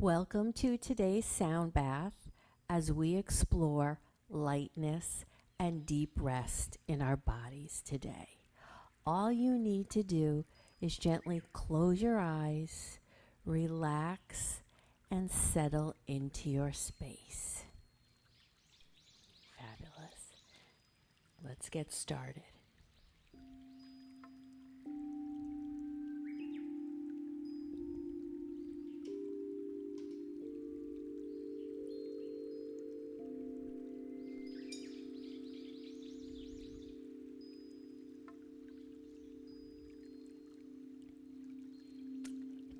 Welcome to today's sound bath as we explore lightness and deep rest in our bodies today. All you need to do is gently close your eyes, relax, and settle into your space. Fabulous. Let's get started.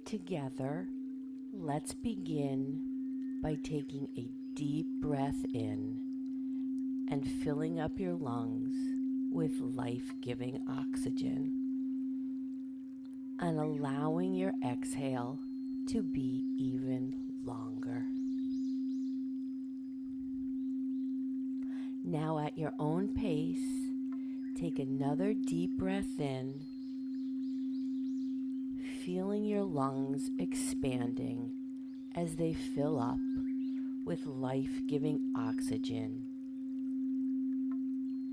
Together, let's begin by taking a deep breath in and filling up your lungs with life giving oxygen and allowing your exhale to be even longer. Now, at your own pace, take another deep breath in feeling your lungs expanding as they fill up with life giving oxygen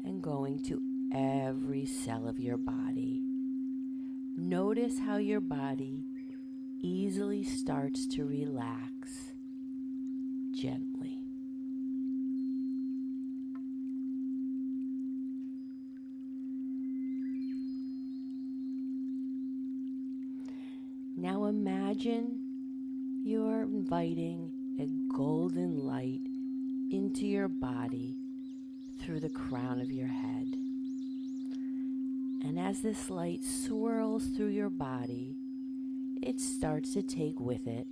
and going to every cell of your body. Notice how your body easily starts to relax gently. Now imagine you're inviting a golden light into your body through the crown of your head. And as this light swirls through your body, it starts to take with it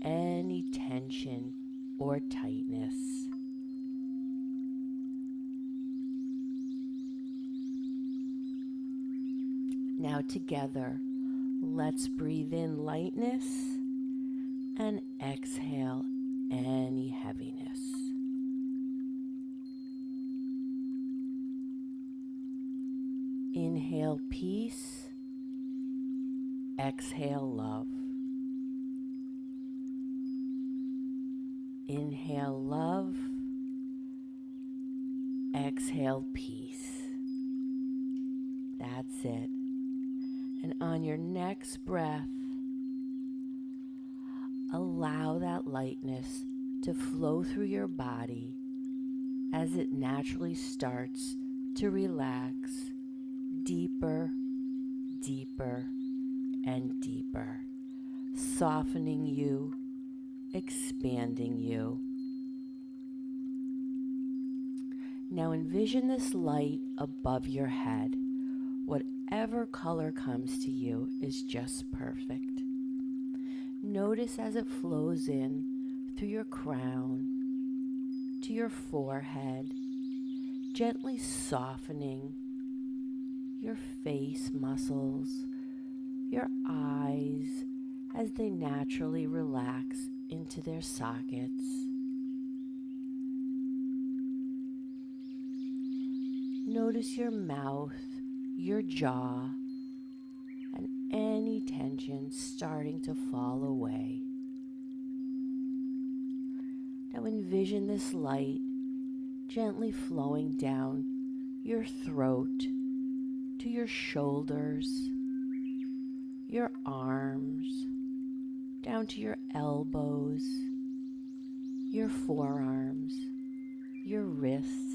any tension or tightness. Now, together, Let's breathe in lightness and exhale any heaviness. Inhale peace, exhale love. Inhale love, exhale peace. That's it. And on your next breath, allow that lightness to flow through your body as it naturally starts to relax deeper, deeper, and deeper, softening you, expanding you. Now envision this light above your head. What whatever color comes to you is just perfect. Notice as it flows in through your crown to your forehead, gently softening your face muscles, your eyes as they naturally relax into their sockets. Notice your mouth your jaw, and any tension starting to fall away. Now envision this light gently flowing down your throat to your shoulders, your arms, down to your elbows, your forearms, your wrists,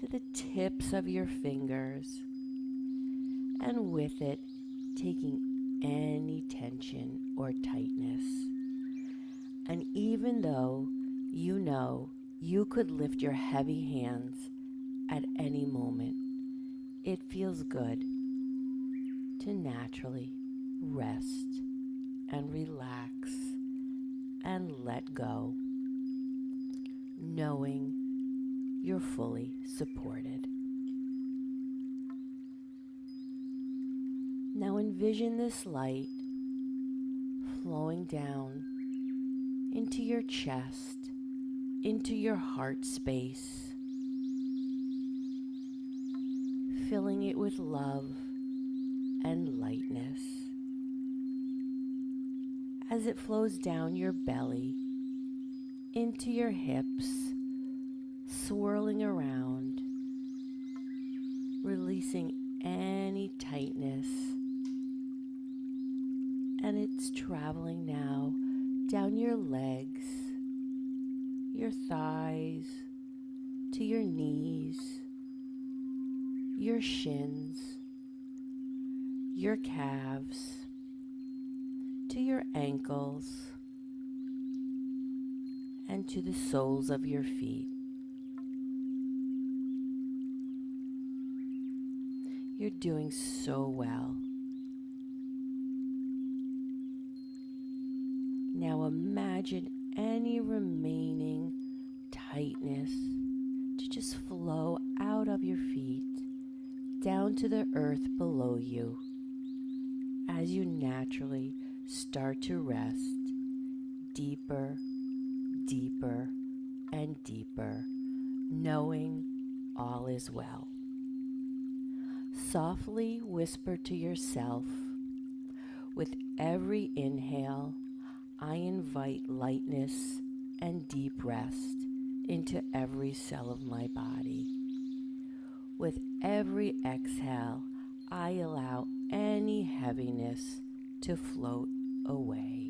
to the tips of your fingers, and with it, taking any tension or tightness. And even though you know you could lift your heavy hands at any moment, it feels good to naturally rest and relax and let go, knowing fully supported. Now envision this light flowing down into your chest, into your heart space, filling it with love and lightness. as it flows down your belly into your hips, swirling around, releasing any tightness. And it's traveling now down your legs, your thighs, to your knees, your shins, your calves, to your ankles, and to the soles of your feet. You're doing so well. Now imagine any remaining tightness to just flow out of your feet down to the earth below you as you naturally start to rest deeper, deeper, and deeper, knowing all is well. Softly whisper to yourself, with every inhale, I invite lightness and deep rest into every cell of my body. With every exhale, I allow any heaviness to float away.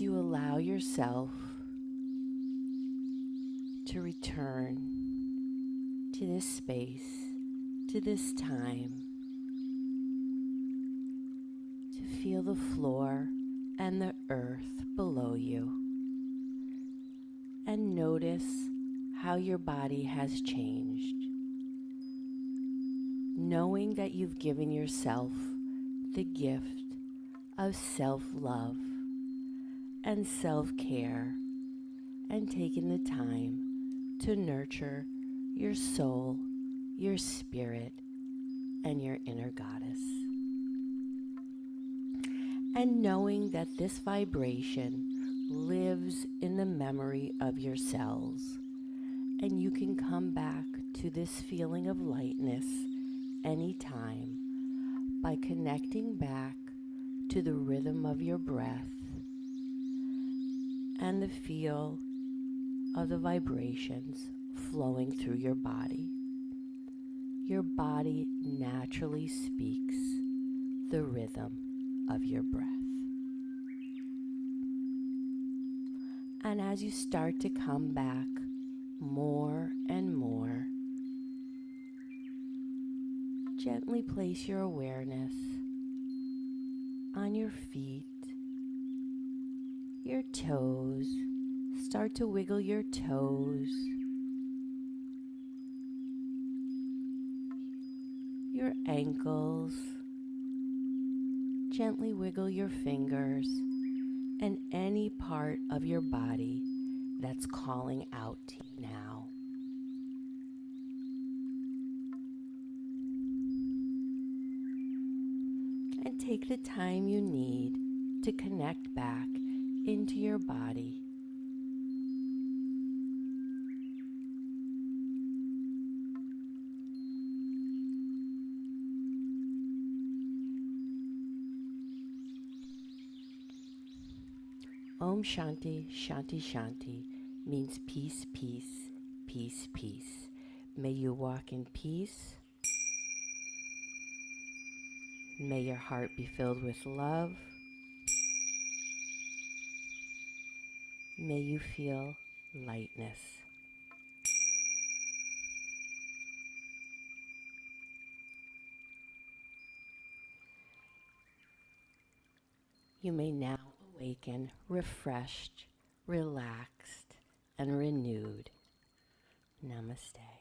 You allow yourself to return to this space, to this time, to feel the floor and the earth below you, and notice how your body has changed. Knowing that you've given yourself the gift of self love and self care and taking the time to nurture your soul, your spirit, and your inner goddess. And knowing that this vibration lives in the memory of your cells, and you can come back to this feeling of lightness anytime by connecting back to the rhythm of your breath and the feel of the vibrations flowing through your body. Your body naturally speaks the rhythm of your breath. And as you start to come back more and more, gently place your awareness on your feet, your toes. Start to wiggle your toes, your ankles. Gently wiggle your fingers and any part of your body that's calling out to you now. And take the time you need to connect back into your body. Om Shanti, Shanti, Shanti means peace, peace, peace, peace. May you walk in peace. May your heart be filled with love. May you feel lightness. You may now awaken refreshed, relaxed, and renewed. Namaste.